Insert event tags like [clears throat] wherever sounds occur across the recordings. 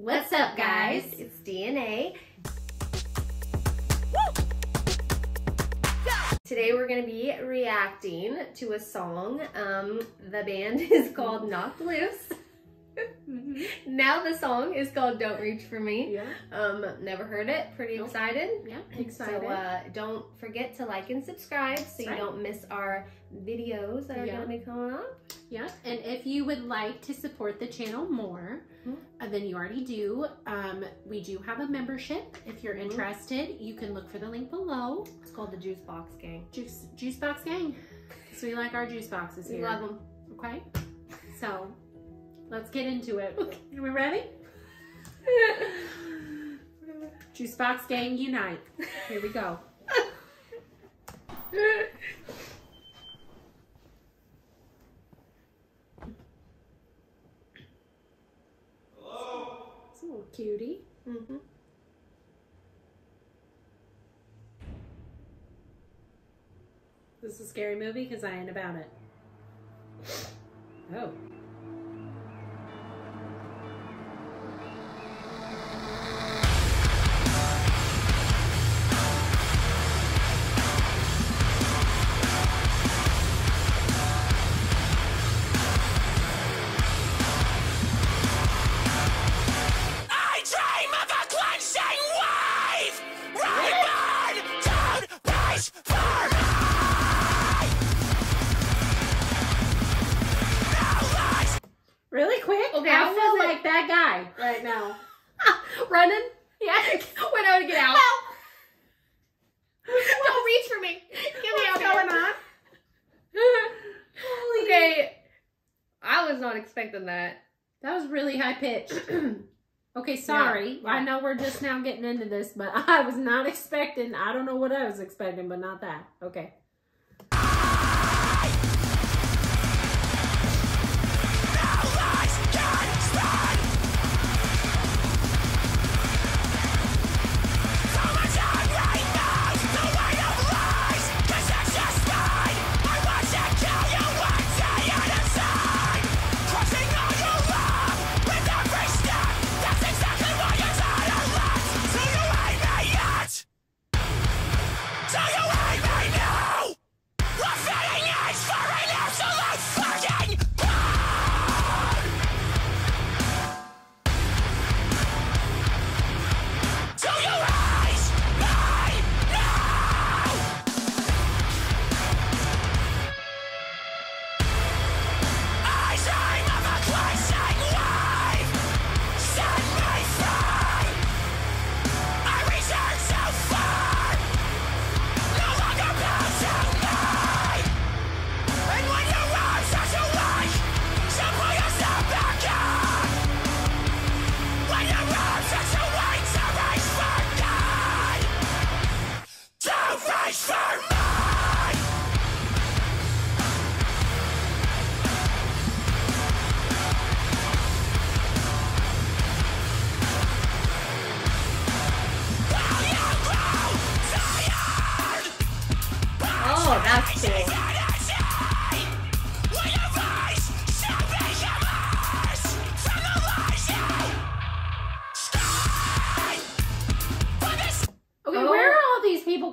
What's up, guys? It's DNA. Today we're to be reacting to a song. Um, the band [laughs] is called Knocked Loose. Now the song is called Don't Reach For Me. Yeah. Um, never heard it. Pretty Nope. excited. Yeah. Excited. So uh, don't forget to like and subscribe so you right. don't miss our videos that are Yeah. going to be coming up. Yeah, and if you would like to support the channel more Mhm. uh, than you already do, um, we do have a membership. If you're Mhm. interested, you can look for the link below. It's called the Juice Box Gang. Juice Juice Box Gang. So we like our juice boxes We here. love them. Okay, so let's get into it. Okay. Are we ready? [laughs] Juice Box Gang unite. Here we go. It's a little cutie. hmm This is a scary movie because I ain't about it. Oh. Right now. [laughs] Running? Yeah. Went out to get out. Don't reach for me. Get me What's going on? Okay. I was not expecting that. That was really high pitched. [clears throat] Okay, sorry. Yeah. I know we're just now getting into this, but [laughs] I was not expecting. I don't know what I was expecting, but not that. Okay.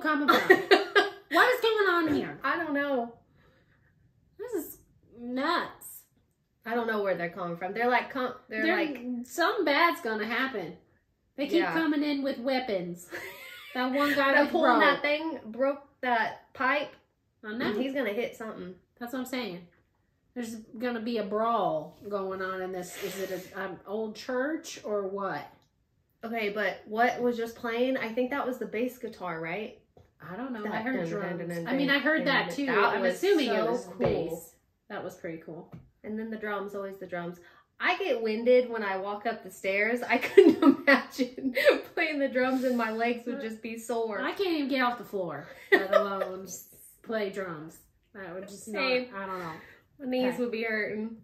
People coming [laughs] from? what is going on here? I don't know. This is nuts. I don't know where they're coming from. They're like, com- they're, They're like, something bad's gonna happen. They keep Yeah. coming in with weapons. That one guy [laughs] with pulling rope. that thing, broke that pipe, I know. he's gonna hit something. That's what I'm saying. There's gonna be a brawl going on in this. Is it an um, old church or what? Okay, but what was just playing? I think that was the bass guitar, right? I don't know. That I heard dun, drums. I mean, I heard that too. That I'm assuming it was cool. bass. That was pretty cool. And then the drums, always the drums. I get winded when I walk up the stairs. I [laughs] couldn't imagine [laughs] playing the drums and my legs would just be sore. I can't even get off the floor, let alone [laughs] play drums. That would just not. Same. I don't know. My knees Okay. would be hurting.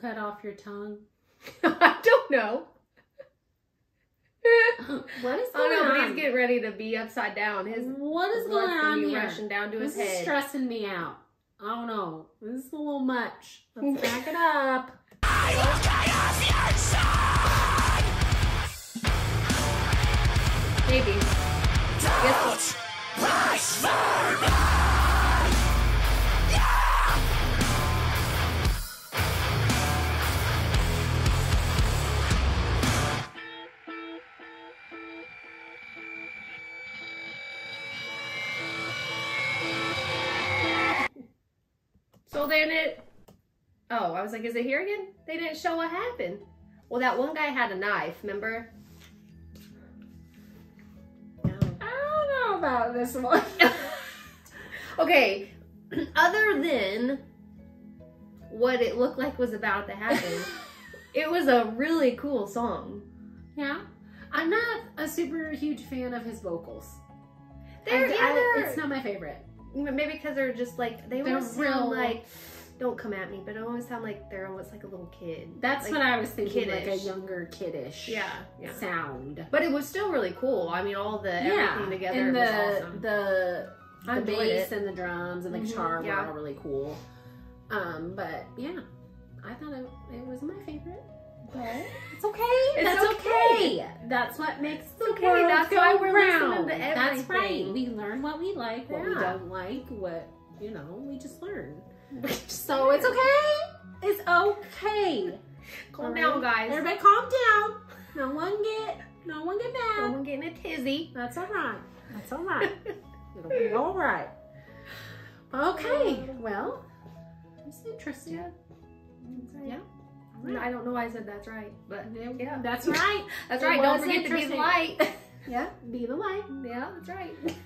Cut off your tongue? [laughs] I don't know. [laughs] What is [laughs] I going know, but on? he's getting ready to be upside down. His what is going on here? rushing down to his This is head. stressing me out. I don't know. This is a little much. Let's back it up. So then it. Oh, I was like, is it here again? They didn't show what happened. Well, that one guy had a knife, remember? I don't know about this one. [laughs] Okay, [clears throat] other than what it looked like was about to happen, [laughs] it was a really cool song. yeah. I'm not a super huge fan of his vocals. They're, I- yeah, they're- it's not my favorite. Maybe because they're just like they They're almost real- sound like. Don't come at me, but it almost sound like they're almost like a little kid. That's Like, what I was thinking, like a younger kiddish Yeah, yeah. sound. But it was still really cool. I mean, all the everything together and the was awesome. the the enjoyed bass it. and the drums and the Mhm, guitar yeah. were all really cool. Um, but yeah, I thought it, it was my favorite. But [laughs] it's okay. It's That's okay. okay. That's what makes the okay. world That's go why we're round. To That's right. We learn what we like, what we don't like, what you know. We just learn. [laughs] So it's okay. It's okay. Calm All down, guys. Everybody, calm down. No one get, no one get mad. I'm getting a tizzy. That's all right. That's all right. [laughs] It'll be all right. Okay. Well, it's interesting. Yeah. Yeah. No, I don't know why I said that's right, but Yeah. That's [laughs] right. that's right. Don't forget to be light. Yeah. Be the light. yeah, that's right. [laughs]